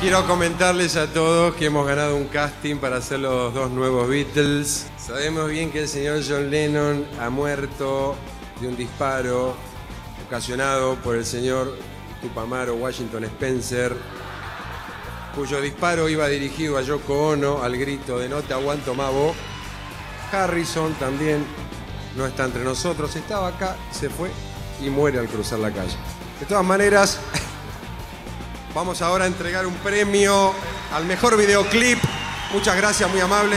Quiero comentarles a todos que hemos ganado un casting para hacer los dos nuevos Beatles. Sabemos bien que el señor John Lennon ha muerto de un disparo ocasionado por el señor Tupamaro Washington Spencer, cuyo disparo iba dirigido a Yoko Ono al grito de no te aguanto más vos. Harrison también no está entre nosotros, estaba acá, se fue y muere al cruzar la calle. De todas maneras, vamos ahora a entregar un premio al mejor videoclip. Muchas gracias, muy amable.